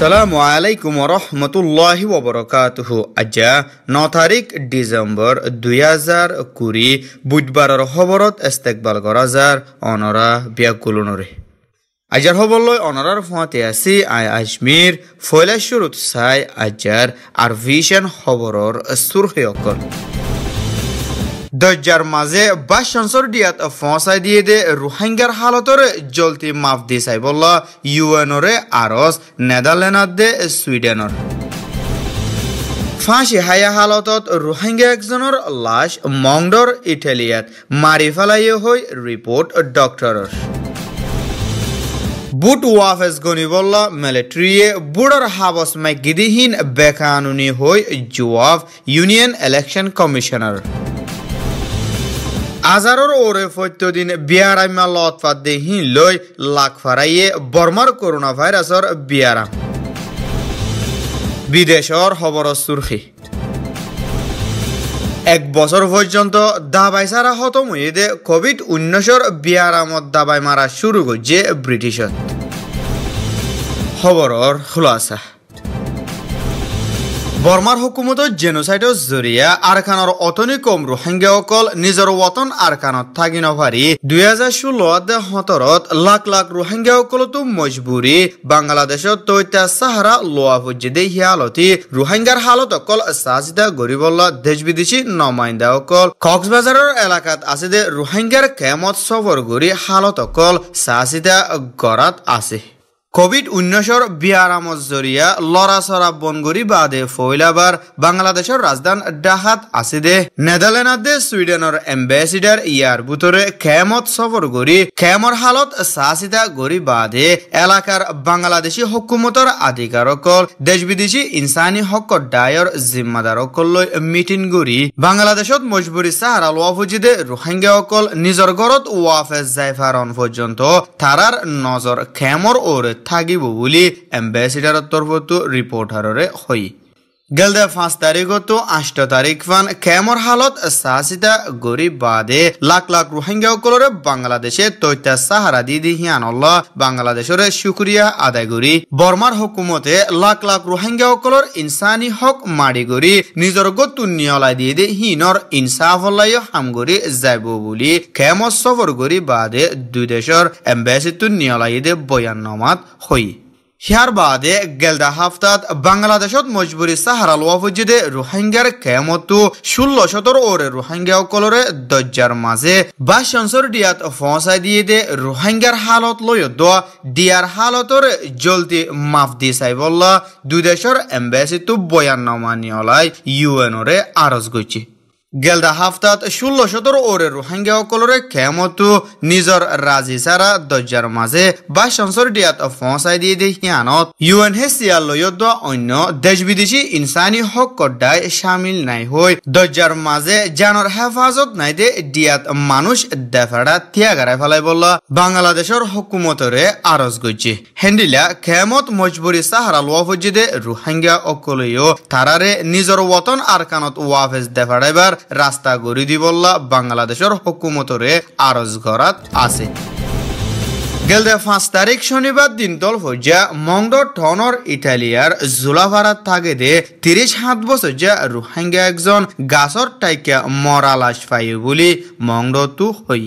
আসসালামু আলাইকুম ৰহমতুল্লাহি ওবৰকাতুহু আজ্জা ন তাৰিখ ডিসেম্বৰ দুই হাজাৰ কুড়ি বুধবাৰৰ খবৰত ইস্তেকবাল কৰা যাৰ অনৰা ব্যাকুলনৰে আজাৰ হবলৈ অনৰাৰ ফুৱাতে আছে আই আজমিৰ ফৈলাশ্বৰত চাই আজাৰ আৰু ভিশন খবৰৰ অকল দজ্জার মাজে বা সংসর দিয়াত ফসাই দিয়ে দে রোহিঙ্গার হালতরে জলতি মাফ দি চাই বলল ইউএনরে আরস নেদারল্যান্ড দে সুইডেনর ফাঁসি হায়া হালতত রোহিঙ্গা একজনের লাশ মংডর ইটালিয়াত মারি ফেলাইয়ে হই রিপোর্ট ডক্টরের বুট ওয়াফেজ গনি বলল মিলিটারিয়ে বুড়র হাবস মাইক গিদিহীন বেকানুনি হই জুয়াফ ইউনিয়ন ইলেকশন কমিশনার আজারর ওরে ফত্যদিন বিয়ারাইমা লতফাত দেহি লই লাখ ফারাইয়ে বর্মার করোনা ভাইরাসর বিয়ারাম। বিদেশর খবর সুরখি। এক বছর পর্যন্ত দাবাই সারা হতম হয়ে দে কোভিড উনিশর বিয়ারামত দাবাই মারা শুরু করছে ব্রিটিশত। খবরর খুলাসা। বর্মার হুকুমতত জেনোসাইডৰ জৰিয়া আৰখানৰ অতনি কম ৰোহিংগাসকল নিজৰ ৱতন আৰখানত থাকি দুই হাজাৰ ষোল্লত সতৰত লাখ লাখ ৰোহিংগাসকলতো মজবুৰি বাংলাদেশত তৈতা চাহাৰা লোৱা পৰ্যায়ে হিয়ালতি ৰোহিংগাৰ হালত অকল চাচিতা গৰিবল্লা দেশ বিদেশি নমাইন্দাসকল কক্সবাজাৰৰ এলেকাত আছে দে ৰোহিংগাৰ কেমত চফৰ কৰি হালত অকল চাচিতা গড়াত আছে কোভিড উনিশর বিয়ারামত জরিয়া লড়া চড়া বনগরি বাদে ফইলাবার বাংলাদেশের রাজধান ডাহাত আছে দে। নেদারল্যান্ড সুইডেনের এম্বাসিডার ইয়ার ভিতরে খেমত সফর করি খেমর হালত চাচিতা গরি বাদে এলাকার বাংলাদেশী হকুমতর আধিকারকল দেশ বিদেশি ইনসানি হক ডায়র জিম্মাদারকল মিটিং করি বাংলাদেশত মজবুরি সাহারা লোৱা ফুজিদে রোহিঙ্গাসকল নিজৰ ঘৰত ওয়াফেজ যাইফারন পর্যন্ত তারার নজর খেমর ওরে থাকিব বুলি এম্বেচিডাৰৰ তৰফতো ৰিপৰ্টাৰৰে গেলদে পাঁচ তাৰিখতো আঠ তাৰিখ ফান। খেমৰ হালত চাচিতা গৰি বাদে। লাখ লাখ ৰোহিংগাসকলৰে বাংলাদেশে তথ্য চাহাৰা দি দি হিয়ানল্লা বাংলাদেশৰে শুক্ৰিয়া আদায় কৰি বৰ্মাৰ হুকুমতে লাখ লাখ ৰোহিংগাসকলৰ ইনচানী হক মাৰি কৰি নিজৰ গতু নিয়লাই দি দি হিনৰ ইনচাফলাই হাম কৰি যাব বুলি। খেমত চফৰ কৰি বাদে দুই দেশৰ এম্বেচিটো নিয়লাই দে বয়াননামাত হৈ হিয়ার বাদে গেলদা হাফতাত বাংলাদেশত মজবুরি সাহারা লোয়া ফুজিদে রোহিঙ্গার কেমতো ষোল্ল শতর ওরে রোহিঙ্গা অকলরে দজ্জার মাঝে বাইশ সঞ্চর দিয়াত ফসাই দিয়ে দে রোহিঙ্গার হালত লয় দোয়া দিয়ার হালতর জলদি মাফ দি চাই বললা দুই দেশের এম্বাসি তো বয়ান নামা নিয়লাই ইউএনরে আরজ গৈছে গেলদা হাফতাত ষোল্ল শতর ওরে রোহিঙ্গাসকলরে কেমতো নিজৰ ৰাজি চাৰা দৰ্জাৰ মাজে বা সংসৰ দিয়াত ফচাই দিয়ে দিয়ে সিয়ানত ইউ এন হেচিয়াৰ লৈয়ত অন্য দেশ বিদেশি ইনচানী হক কড্ডাই চামিল নাই হৈ দৰ্জাৰ মাজে জানৰ হেফাজত নাই দে দিয়াত মানুষ দেফাড়া তিয়াগাৰাই ফেলাই বললা বাংলাদেশৰ হুকুমতৰে আৰজ গৈছে হেন্দিলা খেমত মজবুৰি চাহাৰা লোৱা ফজিদে রোহিঙ্গা অকলেও তারারে নিজৰ ওতন আরকানত ওয়াফেজ দেফাড়াইবার রাস্তা গড়ি দিবল্লা বাংলাদেশের হকুমতরে আরজ ঘরাত আছে। গেলদে পাঁচ তারিখ শনিবার দিন দল হজ্জা মংড টনর ইটালিয়ার জুলাভারাত থাকে দে, তিরিশ সাত বছর যা রোহিঙ্গা একজন গাছর টাইকা মরা লাশ পাই বলি মংড তু হই।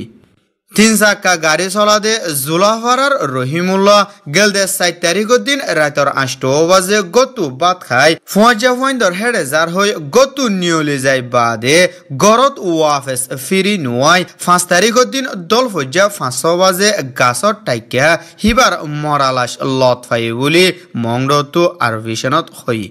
তিন চাক্কা গাড়ি চলাদে জোলাফারার রহিমুল্লাহ গেলদে চার তারিখের দিন রাতর আষ্ট বাজে গতু বাত খাই ফুঁজা ফুঁদর হেডে যার হই গতু নিয়লি যাই বাদে। গরত ওয়াফেস ফিরি নোয়াই পাঁচ তারিখের দিন দল ফজ্জা পাঁচ বাজে গাছর টাইকা হিবার মরালাস লত ফাই বলি মংডতু আর ভিশনত হই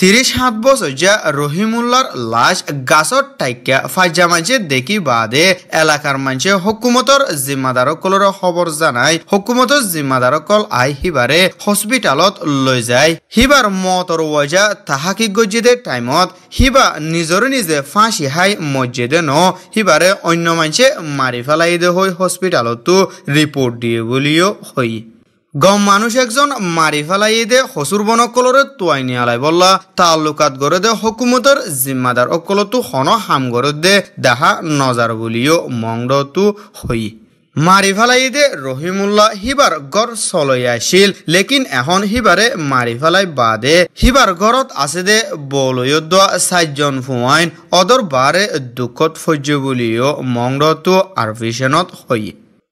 তিরিশ সাত বছর যা রহিমুল্লার লাশ গাছত টাইকা ফাইজা মানছে দেখি বাদে এলাকার মানছে হুকুমতর জিম্মাদারকলর খবর জানাই হুকুমতর জিম্মাদারকল আই হিবারে হসপিটালত লৈ যায়। হিবার মতর ওয়াজা তাহাকি গজিদে টাইমত হিবা নিজরে নিজে ফাঁসি হাই মসজিদে ন হিবারে অন্য মানছে মারি ফেলাই দে হই হসপিটালতো রিপোর্ট দিয়ে বলিও হই। গম মানুষ একজন মারি ফেলাই দে হসুর বন অকলরে তুয়াই নিয়ে আলাই বললা, তাল্লুকাত গড়ে দে হকুমতর জিম্মাদার অকলতো হন হাম গড়ে দে, দেহা নজার বলিও মংড তু হই। মাৰি ফেলাই দে ৰহিমুল্লাহ সিবাৰ গড় চলাই আছিল লেকিন এখন সিবাৰে মাৰি ফেলাই বাদে। সিবাৰ গড়ত আছে দে বলয়ুদ্ধ চাৰিজন ফুৱাইন অদৰ বাৰে দুখত সহ্য বুলিও মংৰটো আৰভিশনত হৈ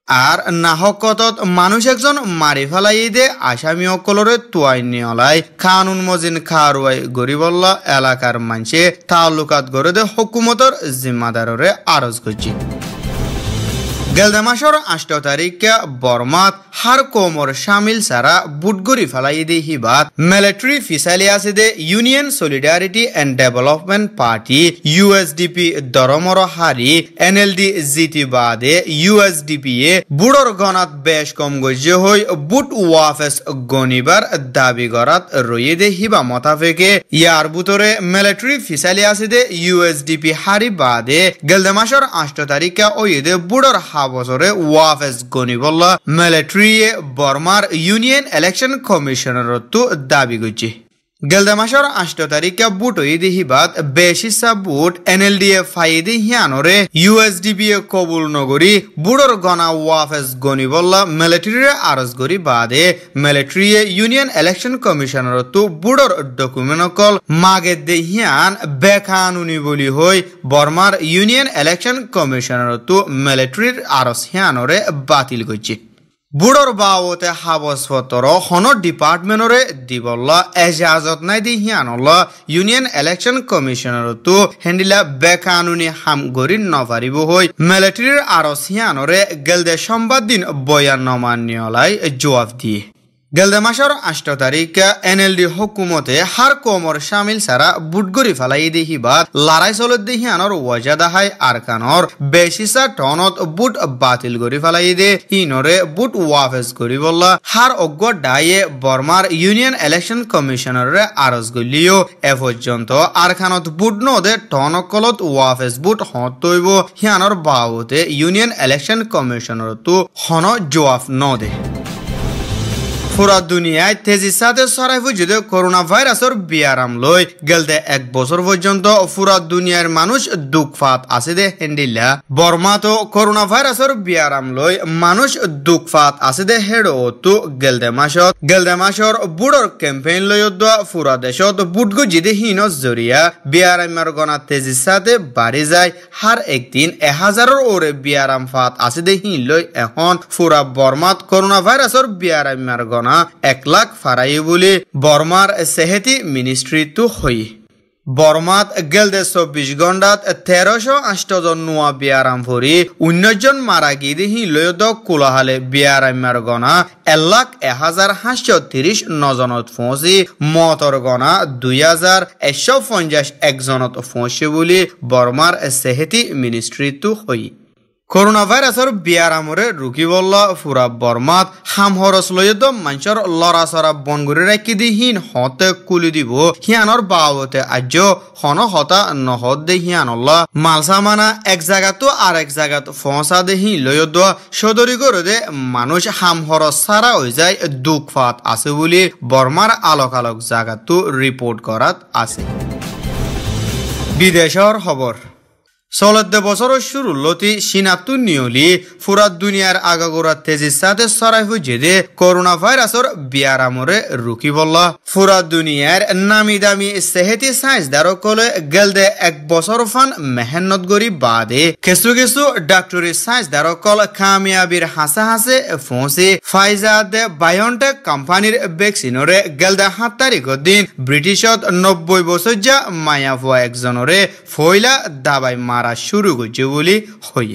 আর নাহকতত মানুষ একজন মারি ফেলাই দে আসামি অকলরে তুয়াই নিয়লাই খানুন মজিন খারুয়াই গরিবল্লা এলাকার মানুষে তালুকাত গড়ে দে হকুমতর জিম্মাদাররে আরজ করছি। গেলদে মাসর আষ্ট তারিখে বর্মাত হার কোমর শামিল সারা বুটগুড়ি ফেলাই দি হিবাত। মিলিটারি ফিসালি আছে the Union Solidarity and Development Party USDP দরমর হারি এনএলডি জিটি বাদে ইউএসডিপি এ বুড়র গণাত বেশ কম গজ্য হই বুট ওয়াফেস গনিবার দাবি করাত রয়ে দে হিবা মতাফেকে। ইয়ার বুতরে মিলিটারি ফিসালি আছে দে ইউএসডিপি হারি বাদে গেলদে মাসর আষ্ট তারিখে ওই দে বুড়র হাব বছরে ওয়াফেজ গনিবল্লা মিলিটারি বর্মার ইউনিয়ন ইলেকশন কমিশনারতো দাবি করছে। গেলদা মাসের আষ্ট তারিখে বুট হইদি হিবাত বেশিসা বুট এনএলডিএ ফাইদি হিয়ানরে ইউএসডিবি এ কবুল নগরী বুড়র গনা ওয়াফেজ গনিবল্লা মিলিটারিরে আরজ গরি বাদে মিলিটারিয়ে ইউনিয়ন ইলেকশন কমিশনার তো বুড়র ডকুমেন্ট কল মাগে দে হিয়ান বেকানুনি বলি হই বর্মার ইউনিয়ন ইলেকশন কমিশনার তো মিলিটারির আরজ হিয়ানরে বাতিল করছে বুড়োর বাবতে হাবসপত্র হন ডিপার্টমেন্টরে দিবল্লা এজাজত নাই দি হিয়ানল্লা ইউনিয়ন ইলেকশন কমিশনার তো হেন্ডিলা বেকানুনি হাম গরি নপারিব হই মিলিটারির আরস হিয়ানরে গেলদে সম্বাদ দিন বয়ান নমান্যলাই জবাব দিয়ে। গেলদে মাসের আষ্ট তারিখ এনএলডি হকুমতে হার কমর শামিল সারা বুটগরি ফেলাই দেহিবাদ লড়াই চলত দেহিয়ানোর ওয়াজা দাহাই আরকানর বেশিসা টনত বুট বাতিল করি ফেলাই দে। ইনরে বুট ওয়াফেজ করি বললা হার অজ্ঞ ডাইয়ে বর্মার ইউনিয়ন ইলেকশন কমিশনারে আরজ গলিও। এ পর্যন্ত আরখানত বুট নদে টনকলত ওয়াফেজ বুট হত তৈব। হিয়ানোর বাবতে ইউনিয়ন ইলেকশন কমিশনার তো হন জবাব নদে। পুরা দুনিয়ায় তেজি সাথে সরাই ফুজিতে করোনা ভাইরাসের বিয়ারাম লই। গেলতে এক বছর পর্যন্ত পুরা দুনিয়ার মানুষ দুঃখ ফাত আছে দে, হেন্ডিল্লা। বর্মা তো করোনা ভাইরাসের বিয়ারাম লই মানুষ দুঃখ ফাত আছে দে, হেডো তো গেলতে মাসত। গেলতে মাসর বুড়র ক্যাম্পেইন লই পুরা দেশত বুটগু জিদে হিন জরিয়া। বিয়ারামার গনা তেজি সাথে বাড়ি যায়। হার একদিন এ হাজারের ওরে বিয়ারাম ফাত আছে দে, হিন লই এখন। পুরা বর্মাত করোনা ভাইরাসের বিয়ারামার গনা ঘটনা এক লাখ ফারাই বলে বর্মার সেহেতি মিনিস্ট্রি তো হই বর্মাত গেলদে চব্বিশ ঘণ্টাত তেরোশো আষ্টজন নোয়া বিয়ারাম ভরি উনিশজন মারা গিয়ে লয়দ কোলাহালে বিয়ারামার গনা এক লাখ এক হাজার সাতশো তিরিশ নজনত ফৌঁচি মতর গনা দুই হাজার একশো পঞ্চাশ একজনত ফৌঁচে বুলি বর্মার সেহেতি মিনিস্ট্রিটো হই করোনা ভাইরাসের বিয়ারামরে রুকিবল্লা ফুরা বর্মাত হাম হরস লইদ মানুষের লড়া চড়া বনগুড়ি রাখি দি হিন হতে কুলি দিব। হিয়ানর বাবতে আজ্য হন হতা নহদ দে হিয়ানল্লা মালসা মানা এক জায়গাতো আর এক জায়গাত ফসা দে হিন লইদ সদরি করে দে মানুষ হাম হরস সারা হয়ে যায় দুঃখ ফাত আছে বলি বর্মার আলোক আলোক জায়গাতো রিপোর্ট করাত আছে। বিদেশর খবর বছরের শুরু লতি সিনাতু নিয়লি ফুরাত দুনিয়ার আগাগোড়া তেজির সাথে সরাই যেদে করোনা ভাইরাসর বিয়ারামরে রুকি বললা। ফুরাত দুনিয়ার নামি দামি সেহেতি সাইন্স কলে গেলদে এক বছর ফান মেহনত গরি বাদে। কিছু কিছু ডাক্তরি সাইন্স কল কামিয়াবির হাসা হাসে ফোঁসে। ফাইজাদ বায়োনটেক কোম্পানির ভ্যাকসিনরে গেলদে সাত তারিখ দিন ব্রিটিশত নব্বই বছর যা মায়া ফুয়া একজনরে ফইলা দাবাই মা মারা শুরু করছে বলে হই।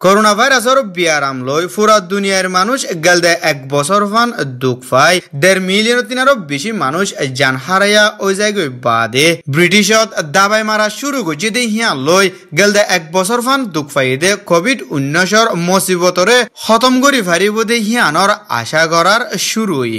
করোনা ভাইরাসর বিয়ারাম লই পুরা দুনিয়ার মানুষ গেলদে এক বছর ফান দুঃখ পায়। দেড় মিলিয়ন তিনারও বেশি মানুষ জান হারাইয়া ওই জায়গায় বাদে। ব্রিটিশত দাবাই মারা শুরু করছে দে হিয়া লই গেলদে এক বছর ফান দুঃখ পাই দে কোভিড উনিশর মুসিবতরে খতম করি ফারিব দে হিয়ানর আশা করার শুরুই।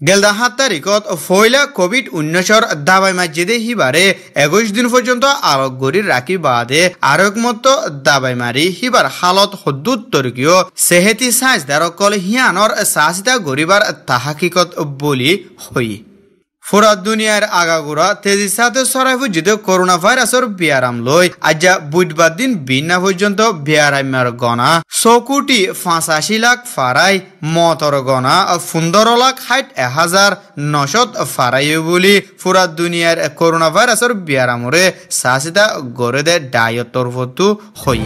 গেলদা সাত তারিখত ফয়লা কোভিড উনিশর দাবাই মাজিদে হিবারে একুশ দিন পর্যন্ত আরোগ গড়ি রাখি বাদে আরোগ মত দাবাই মারি হিবার হালত হদ্দুত তর্কীয় সেহেতি সাইন্স দারকল হিয়ানর সাহসিতা গরিবার তাহাকিকত বলি হই ফুরা দুনিয়ার আগাগোড়া তেজি সাথে সরাই পর্যন্ত করোনা ভাইরাসের বিয়ারাম লই। আজ্জা বুধবার দিন বিনা পর্যন্ত বিয়ারামের গণা। চকুটি পাঁচাশি লাখ ফারাই মতর গণা, পনেরো লাখ ষাট এহাজার নশত ফারাই বলি ফুরা দুনিয়ার করোনা ভাইরাসের বিয়ারামরে চাচিতা গড়ে দে ডায়তর ফটো হই।